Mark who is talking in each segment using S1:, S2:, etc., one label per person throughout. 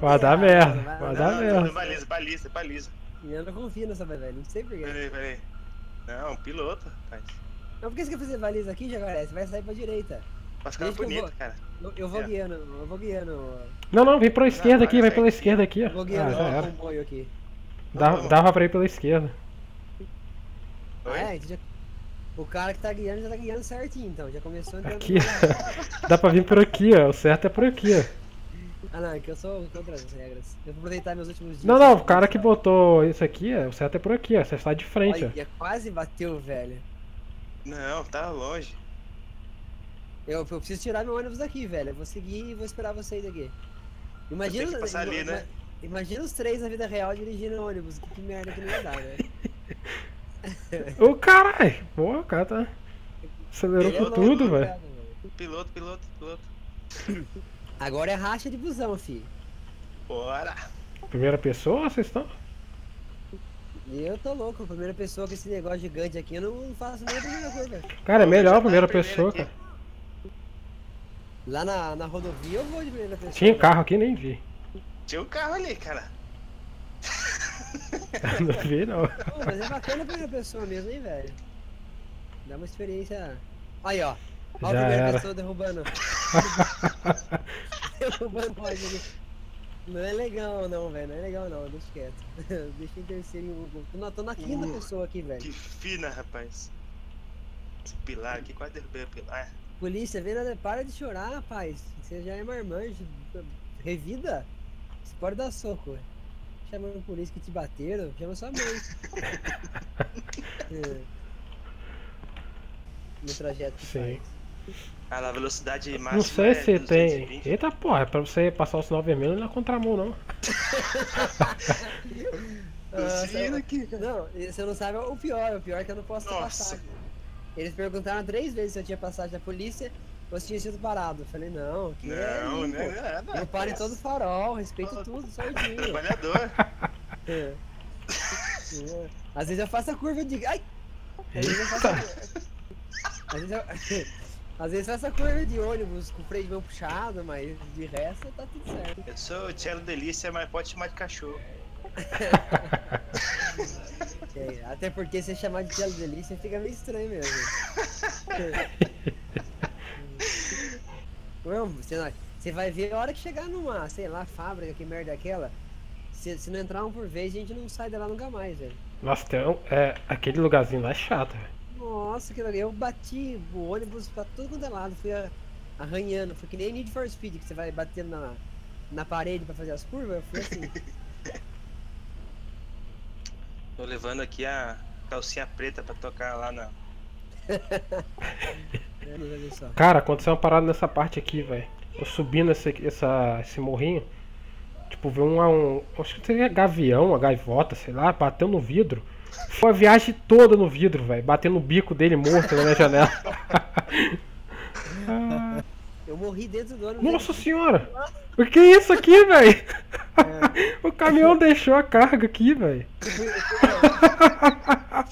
S1: Vai dar merda,
S2: vai
S1: vai
S2: dar-
S1: dar
S3: Não,
S1: merda.
S3: não, baliza, baliza, baliza.
S2: E eu não confio nessa velho, não sei porquê.
S3: Peraí, peraí. Não, piloto, rapaz.
S2: Mas por que você quer fazer baliza aqui, Jacaré? Você vai sair pra direita.
S3: Vai ficar bonito,
S2: vou.
S3: cara.
S2: Eu, eu vou
S3: É.
S2: guiando, eu vou guiando.
S1: Não, não, vem pela esquerda aqui,
S3: vai
S1: pela
S3: aqui.
S1: esquerda aqui, ó.
S2: Eu vou
S1: Ah,
S2: guiando
S1: já
S2: o comboio aqui.
S1: Dava,
S3: Vamos.
S1: dava pra ir pela esquerda.
S3: Oi?
S2: É, já- o cara que tá guiando já tá guiando certinho, então. Já começou entrando.
S1: Aqui, dá pra vir por aqui, ó. O certo é por aqui, ó.
S2: Ah, não, é que eu sou contra as regras. Eu vou aproveitar meus últimos dias.
S1: Não, não, o cara que botou isso aqui, ó, o certo é por aqui, ó. Você está de frente, ó.
S2: Olha, quase bateu, velho.
S3: Não, tá longe.
S2: Eu, eu preciso tirar meu ônibus daqui, velho. Eu vou seguir e vou esperar vocês aqui. Imagina,
S3: passar ali, né?
S2: imagina os três na vida real dirigindo ônibus. Que, que merda que não ia dar, velho.
S1: Ô caralho! Pô, o cara tá. Acelerou
S2: Ele é
S1: com tudo, velho.
S3: Piloto, piloto, piloto.
S2: Agora é racha de busão, fi.
S3: Bora!
S1: Primeira pessoa, vocês estão?
S2: Eu tô louco, primeira pessoa com esse negócio gigante aqui, eu não faço nem a primeira coisa, velho.
S1: Cara, é melhor a primeira pessoa, cara.
S2: Lá na, na rodovia eu vou de primeira pessoa.
S1: Tinha um carro aqui, nem vi.
S3: Tinha um carro ali, cara.
S1: Não vi, não.
S2: Pô, mas é bacana a primeira pessoa mesmo, hein, velho. Dá uma experiência. Aí, ó. Ó a primeira
S1: era.
S2: pessoa derrubando. Não é legal não, velho. Não é legal não, deixa quieto. deixa em terceiro em um. Tô na, tô na quinta
S3: Uh,
S2: pessoa aqui, velho.
S3: Que fina, rapaz. Esse pilar aqui, quase derrubei o pilar.
S2: Polícia, vem nada, para de chorar, rapaz. Você já é marmanjo. Revida? Você pode dar soco, velho. Chamando a polícia que te bateram, chama sua mãe. É. No trajeto que
S1: Sim.
S2: faz.
S3: Ah, a velocidade máxima
S1: Não sei
S3: é
S1: se tem.
S3: 220.
S1: Eita porra, é pra você passar o sinal vermelho não é contramão, não.
S2: Ah, você-
S3: aqui.
S2: Não, você não sabe o pior, o pior é que eu não posso ter
S3: Nossa.
S2: passado. Eles perguntaram três vezes se eu tinha passagem da polícia ou se tinha sido parado. Eu falei, não, que é
S3: Não, não é nada.
S2: Eu paro em todo farol, respeito
S3: Fala-
S2: tudo, certinho.
S3: Trabalhador.
S2: É. É. Às vezes eu faço a curva de. Ai! Às vezes eu faço a... Às vezes eu... Às vezes eu faço a curva de ônibus com o freio de mão puxado, mas de resto tá tudo certo.
S3: Eu sou o Cello Delícia, mas pode chamar de cachorro.
S2: É, até porque se chamar de Telo Delícia fica meio estranho mesmo. Não, você, não- você vai ver a hora que chegar numa, sei lá, fábrica, que merda é aquela. Se, se não entrar um por vez, a gente não sai de lá nunca mais, velho.
S1: Nossa, um, é, aquele lugarzinho lá é chato, velho.
S2: Nossa, que legal. Eu bati o ônibus pra tudo quanto é lado, fui a- arranhando, foi que nem Need for Speed, que você vai batendo na, na parede pra fazer as curvas, eu fui assim.
S3: Tô levando aqui a calcinha preta pra tocar lá na.
S1: Cara, aconteceu uma parada nessa parte aqui, velho. Eu subindo esse, essa, esse morrinho. Tipo, vi um, um. Acho que seria gavião, uma gaivota, sei lá, bateu no vidro. Foi a viagem toda no vidro, velho. Batendo no bico dele morto na minha janela. Ah,
S2: Eu morri dentro do ônibus.
S1: Nossa senhora! O que é isso aqui, velho? O caminhão deixou a carga aqui, velho.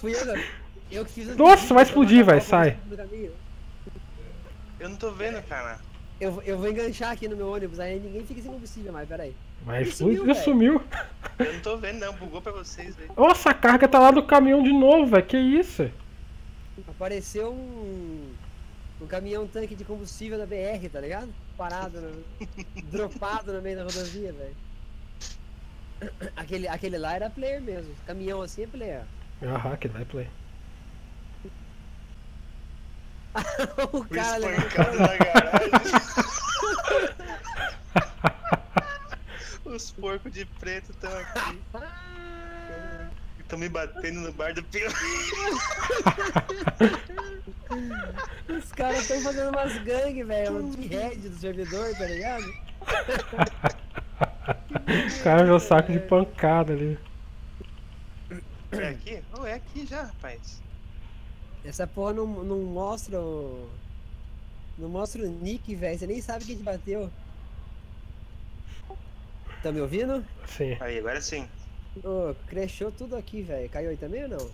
S2: Fui eu, eu que fiz
S1: Nossa, vai explodir, vai, sai.
S3: Eu não tô vendo, cara.
S2: Eu, vou- eu vou enganchar aqui no meu ônibus, aí ninguém fica sem combustível mais, peraí.
S1: Mas
S2: Ele sumiu,
S1: sumiu.
S3: Eu não tô vendo, não. Bugou pra vocês, velho.
S1: Nossa, a carga tá lá no caminhão de novo, velho. Que isso?
S2: Apareceu um, um caminhão tanque de combustível da BR, tá ligado? Parado, no, dropado no meio da rodovia, velho. Aquele, aquele lá era player mesmo. Caminhão assim é player.
S1: Aham, que vai play.
S2: o cara
S3: espancado na garagem. Os porcos de preto estão aqui. Estão me batendo no bar do Pio.
S2: Os caras estão fazendo umas gangues, velho. Um head do servidor, tá ligado?
S1: O cara viu o saco de pancada ali.
S3: É aqui? Oh, é aqui já, rapaz.
S2: Essa porra não, não mostra o. Não mostra o nick, velho. Você nem sabe quem te bateu. Tá me ouvindo?
S1: Sim.
S3: Aí, agora sim.
S2: Ô, crashou tudo aqui, velho. Caiu aí também ou não?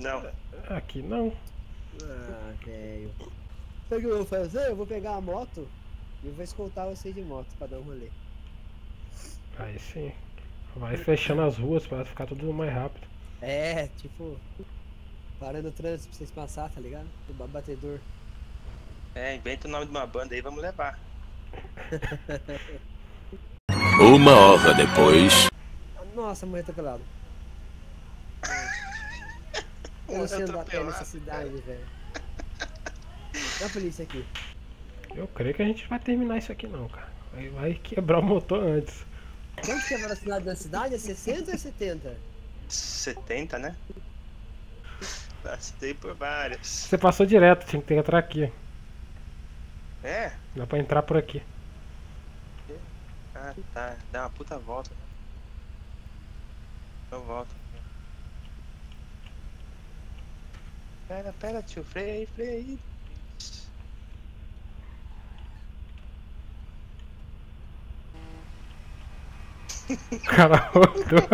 S3: Não.
S1: Aqui não.
S2: Ah, velho. Sabe o que eu vou fazer? Eu vou pegar a moto e eu vou escoltar vocês de moto pra dar um rolê.
S1: Aí sim. Vai fechando as ruas pra ficar tudo mais rápido.
S2: É, tipo. Parando o trânsito pra vocês passar, tá ligado? O batedor.
S3: É, inventa o nome de uma banda aí, vamos levar.
S4: Uma hora depois.
S2: Nossa, a mulher tá. Eu não sei andar pé nessa cidade, velho. Olha a polícia aqui.
S1: Eu creio que a gente vai terminar isso aqui não, cara. Aí vai quebrar o motor antes.
S2: Quanto que é a velocidade da cidade? É 60 ou é 70?
S3: 70, né? Passei por várias.
S1: Você passou direto, tinha que ter que entrar aqui.
S3: É?
S1: Dá pra entrar por aqui.
S3: Ah, tá. Dá uma puta volta. Eu volto. Pera, pera, tio. Freia aí, freia aí.
S1: O cara rodou.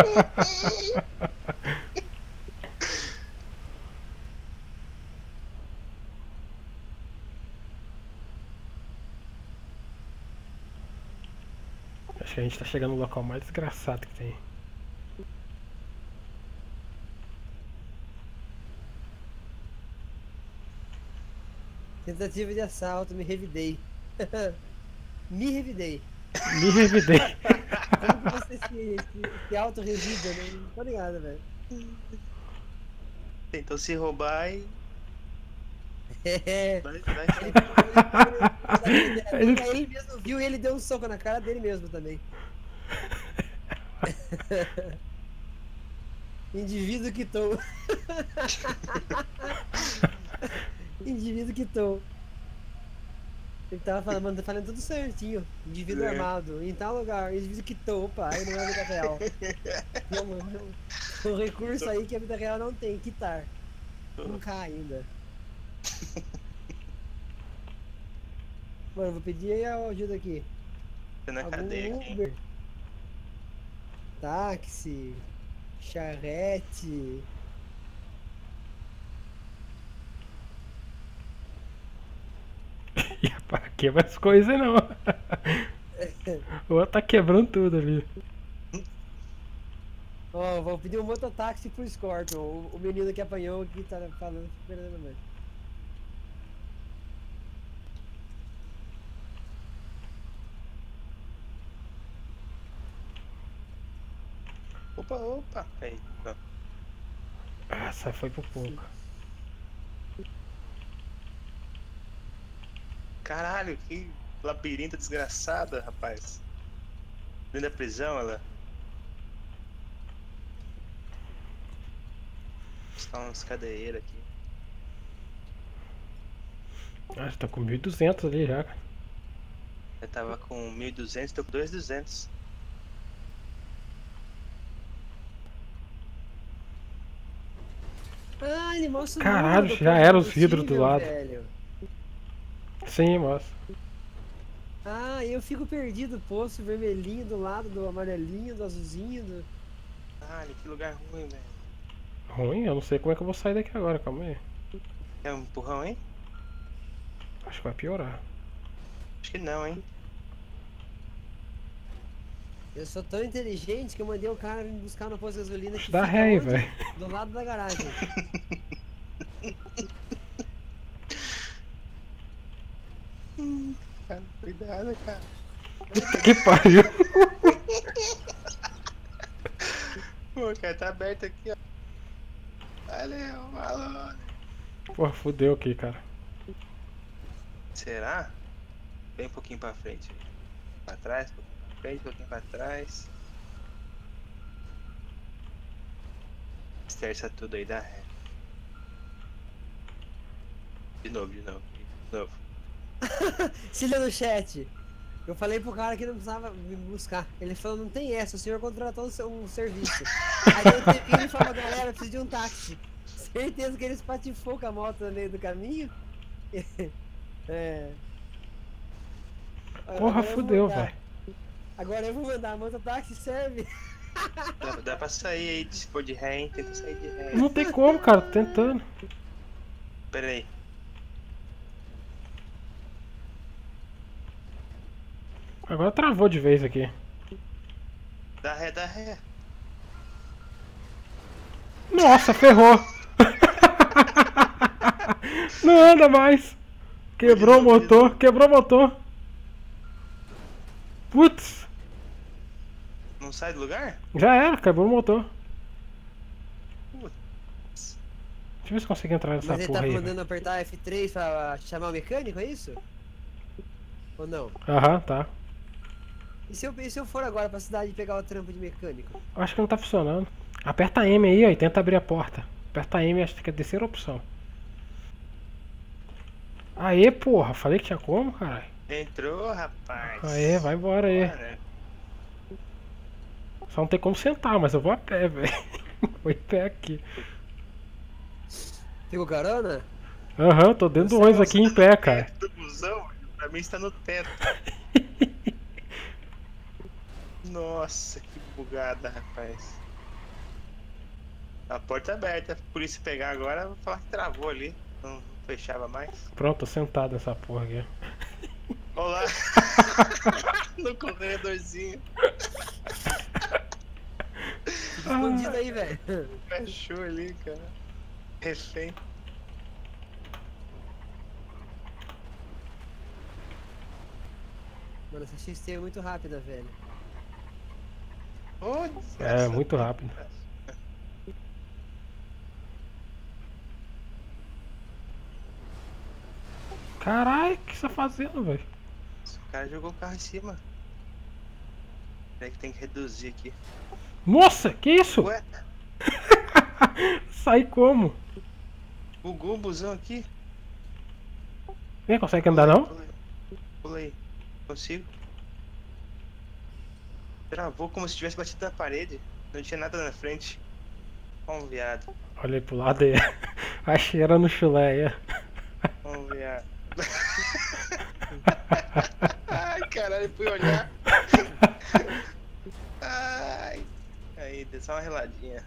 S1: A gente tá chegando no local mais desgraçado que tem.
S2: Tentativa de assalto, me revidei. me revidei.
S1: Me revidei.
S2: Como que você se, se, se auto-revida? né? Não tô ligado, velho.
S3: Tentou se roubar e.
S2: É.
S3: Vai.
S2: Ele, ele, ele mesmo viu e ele deu um soco na cara dele mesmo também. Indivíduo quitou. Indivíduo quitou. Ele tava falando, falando tudo certinho. Indivíduo
S3: É.
S2: armado, em tal lugar. Indivíduo quitou. Opa, aí não é vida real. Não, mano, o recurso aí que a vida real não tem, quitar. Nunca ainda. Mano, vou pedir aí a ajuda aqui.
S3: Tô na
S2: Algum
S3: cadeia aqui.
S2: Uber. Táxi. Charrete.
S1: E pra quebra as coisas não. O outro tá quebrando tudo ali.
S2: Ó, vou pedir um mototáxi pro Scorpion. O, o menino que apanhou aqui tá falando perdendo mais.
S3: Opa, opa. Aí, ó.
S1: Ah, essa foi por pouco.
S3: Caralho, que labirinto desgraçada, rapaz. Dentro da prisão, ela. Está uns cadeeiros aqui.
S1: Ah, tá com 1200 ali já.
S3: Eu tava com 1.200, tô com 2.200.
S2: Ah, ele mostra o
S1: Caralho, já era os vidros do lado.
S2: velho.
S1: Sim, moça.
S2: Ah, eu fico perdido. Poço vermelhinho do lado, do amarelinho, do azulzinho. Do...
S3: Caralho, que lugar ruim, velho.
S1: Ruim? Eu não sei como é que eu vou sair daqui agora, calma aí.
S3: É um empurrão, hein?
S1: Acho que vai piorar.
S3: Acho que não, hein?
S2: Eu sou tão inteligente que eu mandei o cara me buscar no posto de gasolina que
S1: Dá
S2: fica
S1: ré velho.
S2: Do lado da garagem.
S3: Cara, cuidado, cara.
S1: Que pariu.
S3: Pô, cara, tá aberto aqui, ó. Valeu, malandro.
S1: Porra, fudeu aqui, cara.
S3: Será? Vem um pouquinho pra frente. Pra trás, pra frente, um pouquinho pra trás. Esterça tudo aí, dá ré. De novo, de novo, de novo.
S2: Se liga no chat. Eu falei pro cara que não precisava me buscar. Ele falou, não tem essa, o senhor contratou um se- um serviço. Aí eu teve ele falou, galera, eu preciso de um táxi. Certeza que ele espatifou com a moto no meio do caminho. é.
S1: Porra, fudeu, velho.
S2: Agora eu vou mandar, a mototáxi serve.
S3: Dá, dá pra sair aí, se for de ré, hein? Tenta sair de ré.
S1: Não tem como, cara, tô tentando.
S3: Pera aí.
S1: Agora travou de vez aqui.
S3: Dá ré, dá ré.
S1: Nossa, ferrou! Não anda mais! Quebrou o motor, quebrou o motor! Putz!
S3: Sai do lugar?
S1: Já era, quebrou o motor.
S3: Putz.
S1: Deixa eu ver se consigo entrar nessa
S2: Mas ele
S1: porra
S2: tá
S1: aí.
S2: mandando apertar F3 pra chamar o mecânico, é isso? Ou não?
S1: Aham, tá.
S2: E se eu, e se eu for agora pra cidade pegar o trampo de mecânico?
S1: Acho que não tá funcionando. Aperta M aí, ó, e tenta abrir a porta. Aperta M, acho que é a terceira opção. Aê, porra, falei que tinha como, caralho.
S3: Entrou, rapaz.
S1: Aê, vai embora aí.
S3: Bora.
S1: Só não tem como sentar, mas eu vou a pé, velho. Vou em pé aqui.
S2: Pegou carona?
S1: Aham, tô dentro do ônibus aqui em pé, cara.
S3: Teto do busão, pra mim está no teto. Nossa, que bugada, rapaz. A porta aberta, a polícia pegar agora, eu vou falar que travou ali. Não fechava mais.
S1: Pronto, tô sentado nessa porra aqui.
S3: Olá! no corredorzinho.
S2: Escondido aí, velho.
S3: Fechou ali, cara. Refém.
S2: Mano, essa XT é muito rápida, velho.
S3: Oh,
S1: É, muito rápido. Caralho, o que você tá fazendo, velho?
S3: O cara jogou o carro em cima. Peraí que tem que reduzir aqui.
S1: Nossa, que isso?
S3: Ué,
S1: Sai como?
S3: bugou o busão aqui?
S1: Vem, consegue andar não?
S3: Pula aí. Pula aí. Consigo? Travou como se tivesse batido na parede. Não tinha nada na frente. Ó um viado.
S1: Olha aí pro lado aí. Achei era no chulé aí.
S3: Ó um viado. Ai, caralho, fui olhar. Deu só uma reladinha.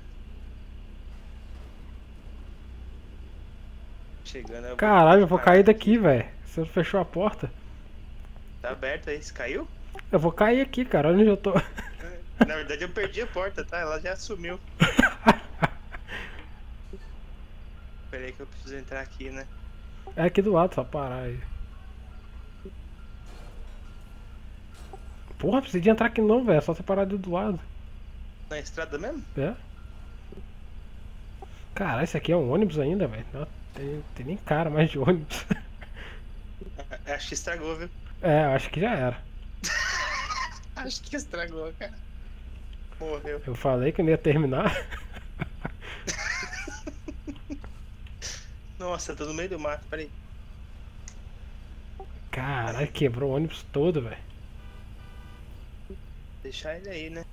S3: Chegando. eu
S1: Caralho, eu vou cair daqui, velho. Você fechou a porta?
S3: Tá aberto aí, você caiu?
S1: Eu vou cair aqui, cara. Olha onde eu tô.
S3: Na verdade eu perdi a porta, tá? Ela já sumiu. Pera aí que eu preciso entrar aqui, né?
S1: É aqui do lado, só parar aí. Porra, precisa de entrar aqui não, velho. É só você parar ali do lado.
S3: Na estrada mesmo?
S1: É? Caralho, isso aqui é um ônibus ainda, velho. Não tem, tem nem cara mais de ônibus.
S3: A- Acho que estragou, viu?
S1: É, acho que já era.
S3: Acho que estragou, cara. Morreu.
S1: Eu falei que não ia terminar.
S3: Nossa, tô no meio do mato, peraí.
S1: Caralho, quebrou o ônibus todo, velho.
S3: Deixar ele aí, né?